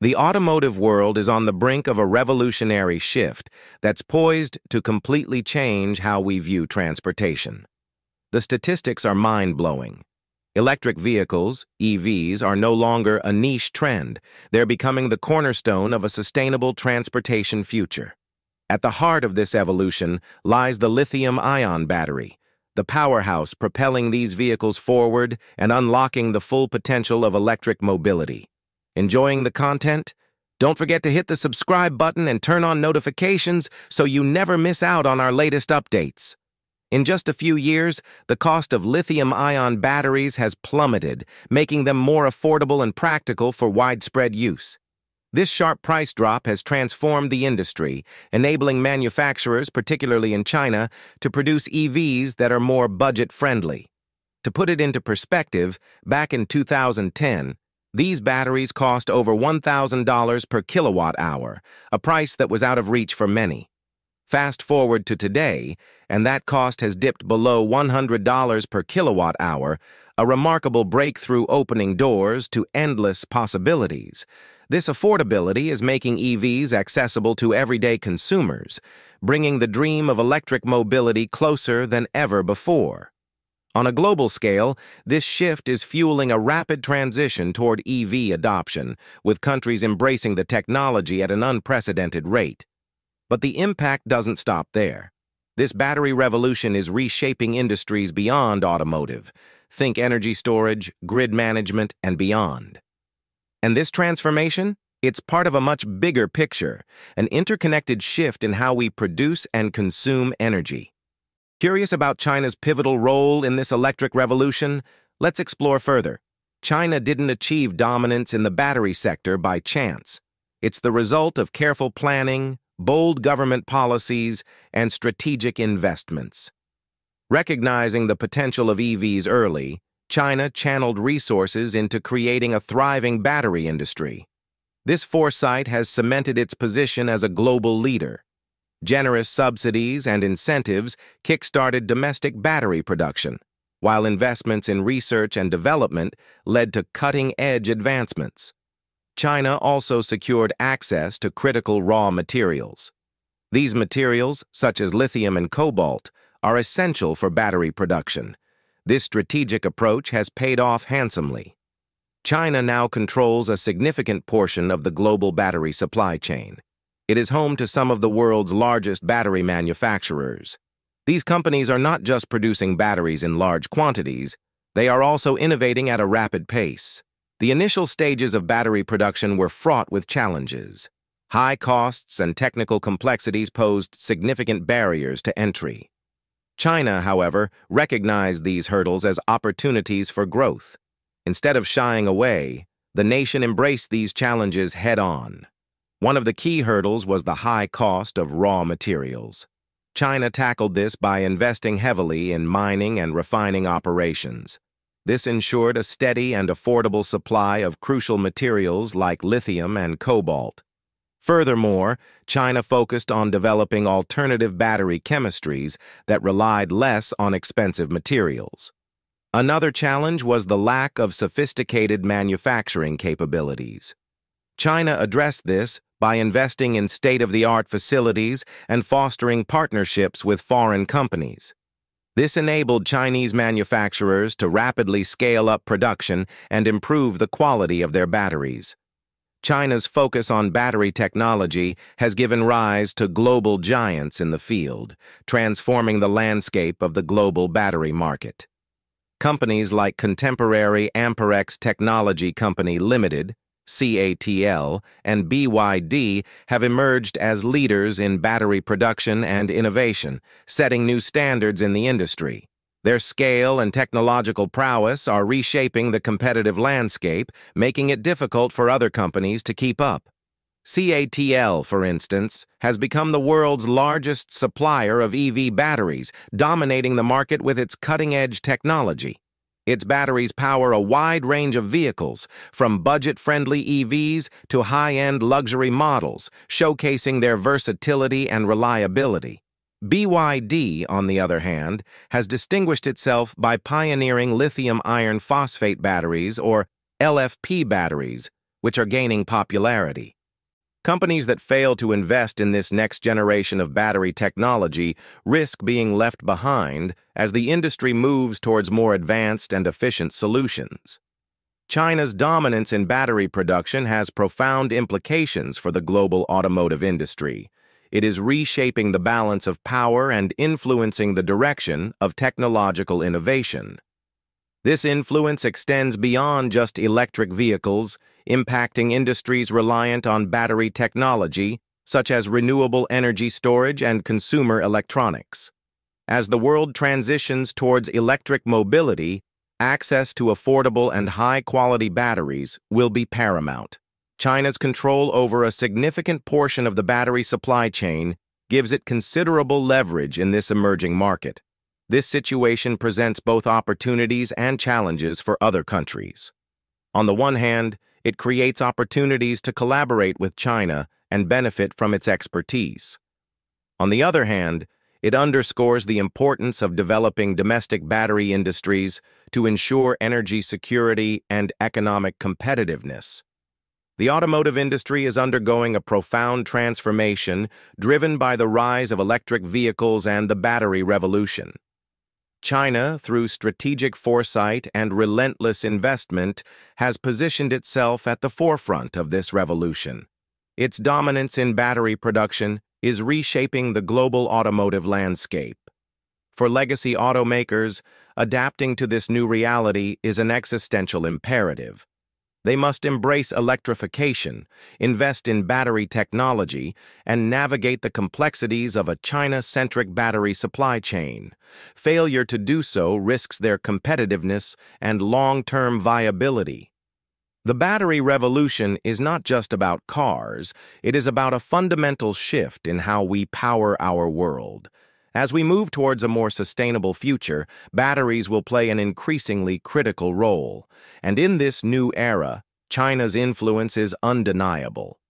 The automotive world is on the brink of a revolutionary shift that's poised to completely change how we view transportation. The statistics are mind-blowing. Electric vehicles, EVs, are no longer a niche trend. They're becoming the cornerstone of a sustainable transportation future. At the heart of this evolution lies the lithium-ion battery, the powerhouse propelling these vehicles forward and unlocking the full potential of electric mobility. Enjoying the content? Don't forget to hit the subscribe button and turn on notifications so you never miss out on our latest updates. In just a few years, the cost of lithium-ion batteries has plummeted, making them more affordable and practical for widespread use. This sharp price drop has transformed the industry, enabling manufacturers, particularly in China, to produce EVs that are more budget-friendly. To put it into perspective, back in 2010, these batteries cost over $1,000 per kilowatt hour, a price that was out of reach for many. Fast forward to today, and that cost has dipped below $100 per kilowatt hour, a remarkable breakthrough opening doors to endless possibilities. This affordability is making EVs accessible to everyday consumers, bringing the dream of electric mobility closer than ever before. On a global scale, this shift is fueling a rapid transition toward EV adoption, with countries embracing the technology at an unprecedented rate. But the impact doesn't stop there. This battery revolution is reshaping industries beyond automotive. Think energy storage, grid management, and beyond. And this transformation? It's part of a much bigger picture, an interconnected shift in how we produce and consume energy. Curious about China's pivotal role in this electric revolution? Let's explore further. China didn't achieve dominance in the battery sector by chance. It's the result of careful planning, bold government policies, and strategic investments. Recognizing the potential of EVs early, China channeled resources into creating a thriving battery industry. This foresight has cemented its position as a global leader. Generous subsidies and incentives kick-started domestic battery production, while investments in research and development led to cutting-edge advancements. China also secured access to critical raw materials. These materials, such as lithium and cobalt, are essential for battery production. This strategic approach has paid off handsomely. China now controls a significant portion of the global battery supply chain. It is home to some of the world's largest battery manufacturers. These companies are not just producing batteries in large quantities, they are also innovating at a rapid pace. The initial stages of battery production were fraught with challenges. High costs and technical complexities posed significant barriers to entry. China, however, recognized these hurdles as opportunities for growth. Instead of shying away, the nation embraced these challenges head-on. One of the key hurdles was the high cost of raw materials. China tackled this by investing heavily in mining and refining operations. This ensured a steady and affordable supply of crucial materials like lithium and cobalt. Furthermore, China focused on developing alternative battery chemistries that relied less on expensive materials. Another challenge was the lack of sophisticated manufacturing capabilities. China addressed this by investing in state-of-the-art facilities and fostering partnerships with foreign companies. This enabled Chinese manufacturers to rapidly scale up production and improve the quality of their batteries. China's focus on battery technology has given rise to global giants in the field, transforming the landscape of the global battery market. Companies like contemporary Amperex Technology Company Limited, CATL, and BYD have emerged as leaders in battery production and innovation, setting new standards in the industry. Their scale and technological prowess are reshaping the competitive landscape, making it difficult for other companies to keep up. CATL, for instance, has become the world's largest supplier of EV batteries, dominating the market with its cutting-edge technology. Its batteries power a wide range of vehicles, from budget-friendly EVs to high-end luxury models, showcasing their versatility and reliability. BYD, on the other hand, has distinguished itself by pioneering lithium iron phosphate batteries, or LFP batteries, which are gaining popularity. Companies that fail to invest in this next generation of battery technology risk being left behind as the industry moves towards more advanced and efficient solutions. China's dominance in battery production has profound implications for the global automotive industry. It is reshaping the balance of power and influencing the direction of technological innovation. This influence extends beyond just electric vehicles, impacting industries reliant on battery technology, such as renewable energy storage and consumer electronics. As the world transitions towards electric mobility, access to affordable and high-quality batteries will be paramount. China's control over a significant portion of the battery supply chain gives it considerable leverage in this emerging market. This situation presents both opportunities and challenges for other countries. On the one hand, it creates opportunities to collaborate with China and benefit from its expertise. On the other hand, it underscores the importance of developing domestic battery industries to ensure energy security and economic competitiveness. The automotive industry is undergoing a profound transformation driven by the rise of electric vehicles and the battery revolution. China, through strategic foresight and relentless investment, has positioned itself at the forefront of this revolution. Its dominance in battery production is reshaping the global automotive landscape. For legacy automakers, adapting to this new reality is an existential imperative. They must embrace electrification, invest in battery technology, and navigate the complexities of a China-centric battery supply chain. Failure to do so risks their competitiveness and long-term viability. The battery revolution is not just about cars, it is about a fundamental shift in how we power our world. As we move towards a more sustainable future, batteries will play an increasingly critical role. And in this new era, China's influence is undeniable.